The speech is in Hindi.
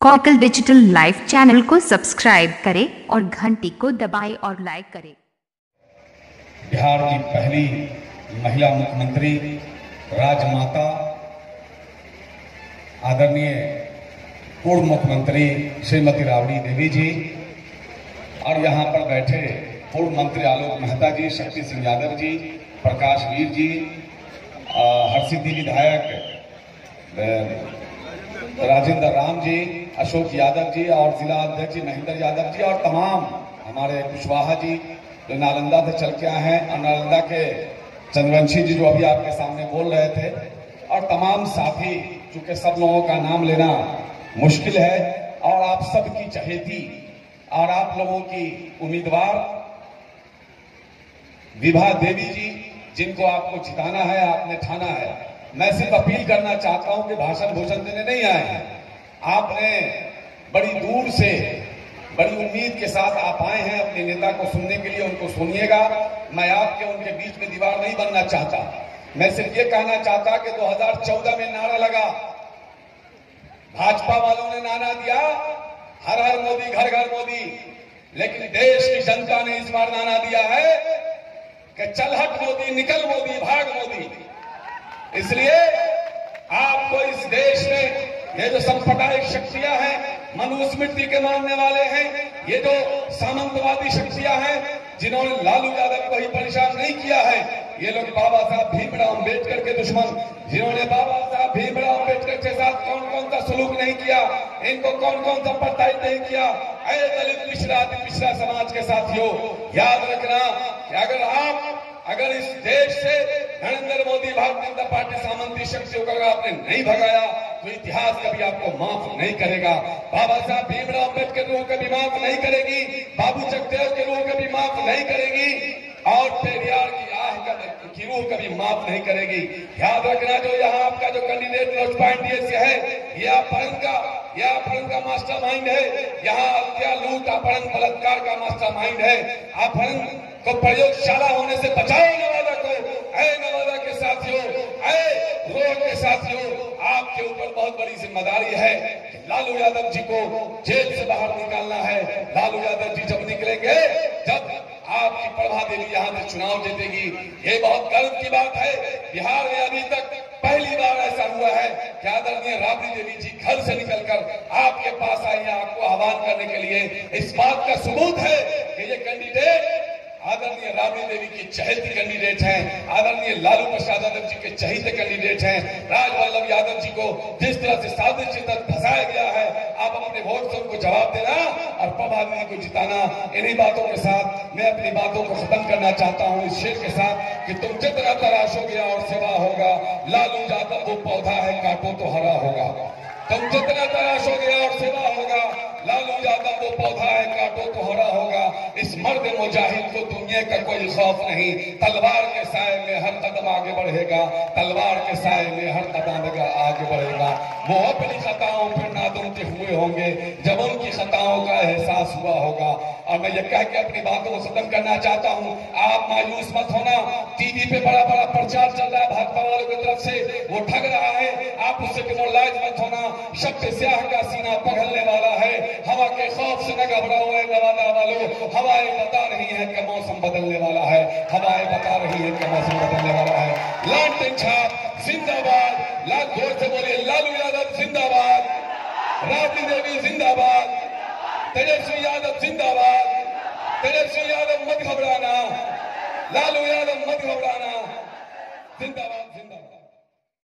कॉकल डिजिटल लाइव चैनल को सब्सक्राइब करें और घंटी को दबाएँ और लाइक करें। बिहार की पहली महिला मुख्यमंत्री, राजमाता, आदरणीय पूर्व मुख्यमंत्री श्रीमती राबड़ी देवी जी, और यहाँ पर बैठे पूर्व मंत्री आलोक मेहता जी, शक्ति सिंह यादव जी, प्रकाश वीर जी हरसिद्धि विधायक राजेंद्र राम जी, अशोक यादव जी और जिला अध्यक्ष जी महेंद्र यादव जी और तमाम हमारे कुशवाहा जी, जो नालंदा से चल के आए हैं और नालंदा के चंद्रवंशी जी जो अभी आपके सामने बोल रहे थे। और तमाम साथी, चूँकि सब लोगों का नाम लेना मुश्किल है, और आप सबकी चहेती और आप लोगों की उम्मीदवार विभा देवी जी, जिनको आपको जिताना है, आपने ठाना है। मैं सिर्फ़ अपील करना चाहता हूँ कि भाषण भूषण देने नहीं आए आपने बड़ी दूर से, बड़ी उम्मीद के साथ आप आए हैं अपने नेता को सुनने के लिए, उनको सुनिएगा। मैं आपके, उनके बीच में दीवार नहीं बनना चाहता। मैं सिर्फ़ ये कहना चाहता कि 2014 में नारा लगा। भाजपा वालों ने नारा दिया। हर हर मोदी, घर घर मोदी। लेकिन देश की जनता ने इस बार नारा दिया है कि चल हट मोदी, निकल मोदी, भाग मोदी। इसलिए आपको इस देश में ये जो संप्रदायिक शक्तियाँ हैं मनुस्मृति के मानने वाले हैं, ये जो सामंतवादी शक्तियाँ हैं, जिन्होंने लालू यादव को ही परेशान नहीं किया है, ये लोग बाबा साहब भीमराव अंबेडकर के दुश्मन। जिन्होंने बाबा साहब भीमराव अंबेडकर के साथ कौन कौन सा सलूक नहीं किया, इनको कौन कौन सा प्रताड़ित नहीं किया, अरे दलित पिछड़ा अति पिछड़ा समाज के साथियों, याद रखना कि अगर आप, अगर इस देश से नरेंद्र मोदी भारतीय जनता पार्टी सामंती शक्तियों को अगर आपने नहीं भगाया तो इतिहास कभी आपको माफ़ नहीं करेगा। बाबा साहब भीमराव अंबेडकर लोगों कभी माफ़ नहीं करेगी। बाबू जगदेव के लोगों कभी माफ़ नहीं करेगी। और पेरियार की आह की रूह कभी माफ़ नहीं करेगी। याद रखना जो यहाँ आपका जो कैंडिडेट पॉइंट ये से है, ये अपहरण का ये अपहरण का मास्टर माइंड है। यहाँ हत्या, लूट, अपहरण, बलात्कार का मास्टर माइंड है। अपहरण को प्रयोगशाला होने से बचाओ नवादा को रोड के साथियों, आपके ऊपर बहुत बड़ी ज़िम्मेदारी है लालू यादव जी को जेल से बाहर निकालना है। लालू यादव जी जब निकलेंगे, जब आपकी प्रभा देवी यहाँ से चुनाव जीतेगी, ये बहुत गर्व की बात है। बिहार में अभी तक पहली बार ऐसा हुआ है कि आदरणीय राबड़ी देवी जी घर से निकलकर आपके पास आई आपको आह्वान करने के लिए। इस बात का सबूत है कि ये कैंडिडेट आदरणीय राबड़ी देवी की चहित कैंडिडेट हैं, आदरणीय लालू प्रसाद यादव जी के चहित कैंडिडेट हैं, राज वल्लभ यादव जी को जिस तरह से साजिश तक फंसाया गया है, आप अपने वोट से उनको जवाब देना और प्रभा देवी को जिताना, इन्हीं बातों के साथ मैं अपनी बातों को खत्म करना चाहता हूँ इस शेर के साथ कि तुम जितना तराश हो गया और सेवा होगा, लालू यादव वो पौधा है, काटो तो हरा होगा। तुम जितना तराश हो गया और सेवा होगा, लालू यादव वो पौधा है, काटो तो हरा होगा। इस मर्द मुजाहिद को दुनिया का कोई खौफ नहीं। तलवार के साय में हर कदम आगे बढ़ेगा। तलवार के साय में हर कदम आगे बढ़ेगा। वो अपनी सताओं पर नादुमते हुए होंगे। जब उनकी सताओं का एहसास हुआ होगा। और मैं ये कह के अपनी बातों को खत्म करना चाहता हूँ। आप मायूस मत होना। टीवी पे बड़ा बड़ा प्रचार चल रहा है भाजपा वालों की तरफ़ से। वो ठग रहा है। आप उससे डिमोरलाइज मत होना। शब्द स्याह का सीना पघलने वाला है। हवा के खौफ से न घबराओ है नवादा वालों। हवाएँ बता रही हैं कि मौसम बदलने वाला है। हवाएँ बता रही हैं कि मौसम बदलने वाला है। लालटेन छाप। जिंदाबाद। लाल ज़ोर से बोलिए। लालू यादव जिंदाबाद। राबड़ी देवी जिंदाबाद। तेजस्वी यादव जिंदाबाद तेजस्वी यादव मत घबराना लालू यादव मत घबराना जिंदाबाद